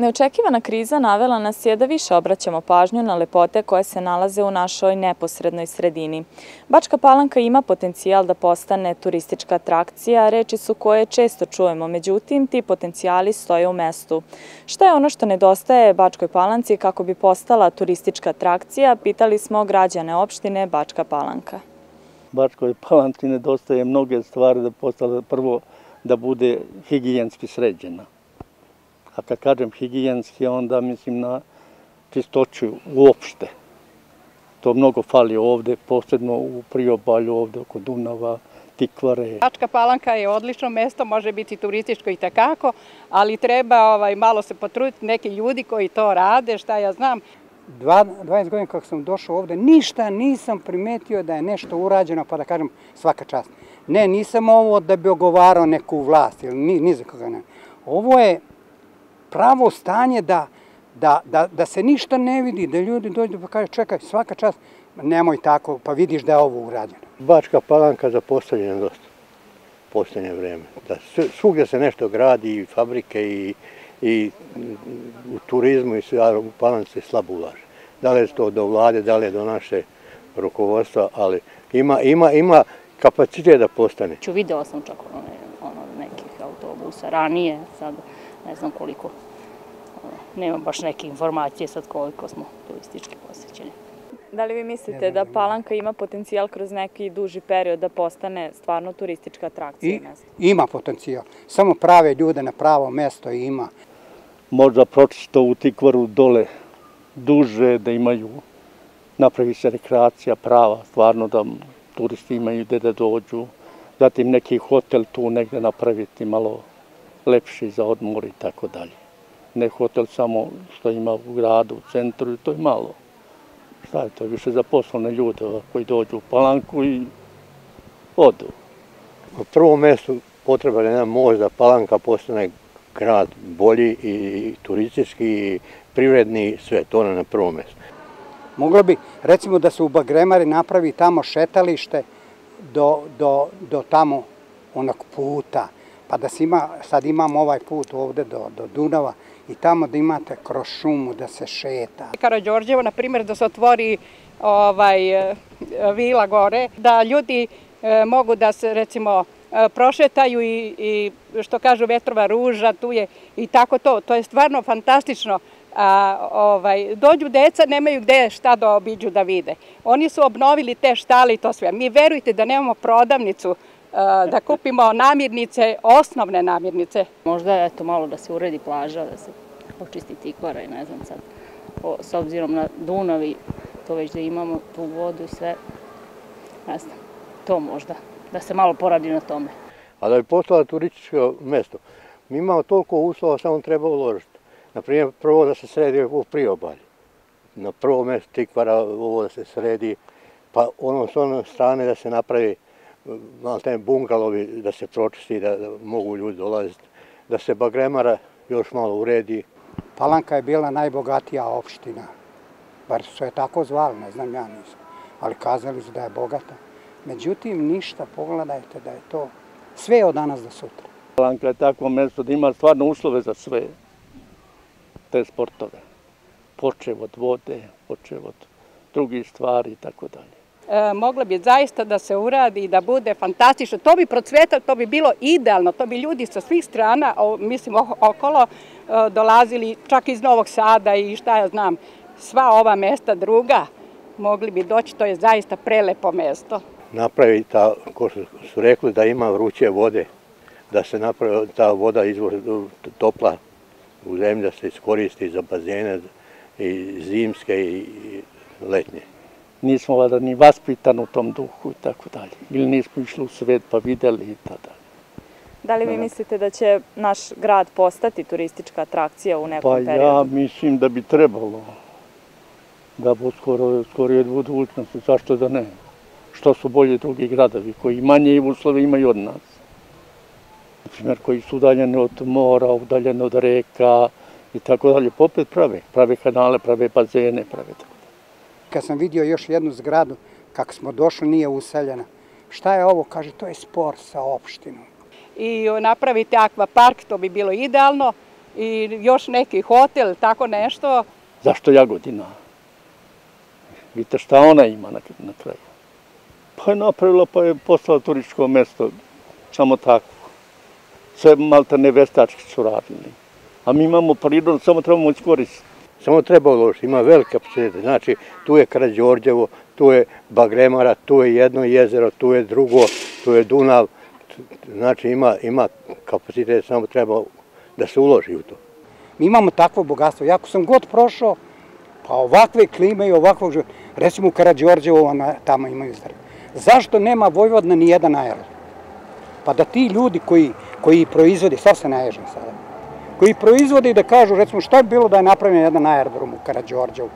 Neočekivana kriza navela nas je da više obraćamo pažnju na lepote koje se nalaze u našoj neposrednoj sredini. Bačka palanka ima potencijal da postane turistička atrakcija, reči su koje često čujemo, međutim ti potencijali stoje u mestu. Šta je ono što nedostaje Bačkoj palanci kako bi postala turistička atrakcija, pitali smo građane opštine Bačka palanka. Bačkoj palanci nedostaje mnoge stvari da postala prvo da bude higijenski sređena A kad kažem higijenski, onda mislim na čistoću uopšte. To mnogo fali ovde, posebno u priobalju ovde oko Dunava, Tikvare. Bačka palanka je odlično mesto, može biti turističko i takako, ali treba ovaj, malo se potruditi neki ljudi koji to rade, šta ja znam. 20 godina kako sam došao ovde, ništa nisam primetio da je nešto urađeno, pa da kažem svaka čast. Ne, nisam ovo da bi ogovarao neku vlast, ili ni, ni za koga ne. Ovo je pravo stanje da, da, da, da se ništa ne vidi, da ljudi dođu pa kaže čekaj svaka čast, nemoj tako, pa vidiš da je ovo urađeno. Bačka palanka za postavljanje dosta, postavljanje vreme. Da svugdje se nešto gradi i fabrike i, i u turizmu i sve, u palanci se slabo ulaže. Da li je to do vlade, da li je do naše rukovodstva, ali ima, ima, ima kapacitet da postane. Ću video sam čak ono, autobusa ranije, sad ne znam koliko, nemam baš neke informacije sad koliko smo turistički posjećeni. Da li vi mislite da Palanka ima potencijal kroz neki duži period da postane stvarno turistička atrakcija? I, ima potencijal. Samo prave ljude na pravo mesto ima. Možda pročisto u Tikvaru dole duže da imaju, napravi se rekreacija prava, stvarno da turisti imaju gde da dođu. Zatim neki hotel tu negde napraviti malo lepši za odmor i tako dalje. Ne hotel samo što ima u gradu, u centru, to je malo. Šta je to, više za poslovne ljude koji dođu u Palanku i odu. U prvom mjestu potreba je jedan most da Palanka postane grad bolji i turistički i privredni sve, to na prvom mjestu. Moglo bi, recimo da se u Bagremari napravi tamo šetalište do, do, do tamo onog puta, pa da se ima, sad imamo ovaj put ovde do, do Dunava i tamo da imate kroz šumu da se šeta. Karadžorđevo, na primjer, da se otvori ovaj, eh, vila gore, da ljudi e, mogu da se, recimo, eh, prošetaju i, i što kažu vetrova ruža, tu je i tako to. To je stvarno fantastično. A, ovaj, dođu deca, nemaju gde šta da obiđu da vide. Oni su obnovili te štale i to sve. Mi verujte da nemamo prodavnicu da kupimo namirnice, osnovne namirnice. Možda je to malo da se uredi plaža, da se očisti tikvara i ne znam sad. S obzirom na Dunavi, to već da imamo tu vodu i sve, ne znam, to možda, da se malo poradi na tome. A da bi postala turističko mesto, mi imamo toliko uslova, samo treba uložiti. Naprimjer, prvo da se sredi u priobalju. Na prvo mjesto tikvara ovo da se sredi, pa ono s one strane da se napravi malo bungalovi da se pročisti, da, da mogu ljudi dolaziti, da se Bagremara još malo uredi. Palanka je bila najbogatija opština, bar su je tako zvali, ne znam ja nisam, ali kazali su da je bogata. Međutim, ništa, pogledajte da je to sve od danas do sutra. Palanka je takvo mjesto da ima stvarno uslove za sve te sportove. Počev od vode, počev od drugih stvari i tako dalje. E, mogla bi zaista da se uradi i da bude fantastično. To bi procvetalo, to bi bilo idealno, to bi ljudi sa svih strana, mislim, okolo e, dolazili čak iz Novog Sada i šta ja znam, sva ova mesta druga mogli bi doći, to je zaista prelepo mesto. Napravi ta, ko su rekli, da ima vruće vode, da se napravi ta voda izvor topla u zemlji, da se iskoristi za bazene i zimske i letnje nismo vada ni vaspitan u tom duhu i tako dalje. Ili nismo išli u svet pa videli i tako dalje. Da li vi mislite da će naš grad postati turistička atrakcija u nekom periodu? Pa ja mislim da bi trebalo da bu skoro, skoro je budućnosti, zašto da ne? Što su bolje drugi gradovi koji manje uslove imaju od nas? Naprimjer, koji su udaljeni od mora, udaljeni od reka i tako dalje. Popet prave, prave kanale, prave bazene, prave tako. Kad sam vidio još jednu zgradu, kako smo došli, nije useljena. Šta je ovo? Kaže, to je sport sa opštinom. I napraviti akvapark, to bi bilo idealno. i još neki hotel, tako nešto. Zašto Jagodina? Vidite šta ona ima na, na kraju. Pa je napravila, pa je poslala turističko mesto, samo tako. Sve malta nevestački su radili. A mi imamo prirodu, samo trebamo iskoristiti. Samo treba uložiti, ima velike kapacitete. Znači, tu je Karadžorđevo, tu je Bagremara, tu je jedno jezero, tu je drugo, tu je Dunav. Znači, ima, ima kapacitet, samo treba da se uloži u to. Mi imamo takvo bogatstvo. Ja ako sam god prošao, pa ovakve klime i ovakvog života, recimo u Karadžorđevo, tamo imaju zdrav. Zašto nema Vojvodna ni jedan aerodrom? Pa da ti ljudi koji, koji proizvodi, sad se naježem sada, koji proizvodi da kažu, recimo, šta bi bilo da je napravljen jedan aerodrom u Karadžorđevu?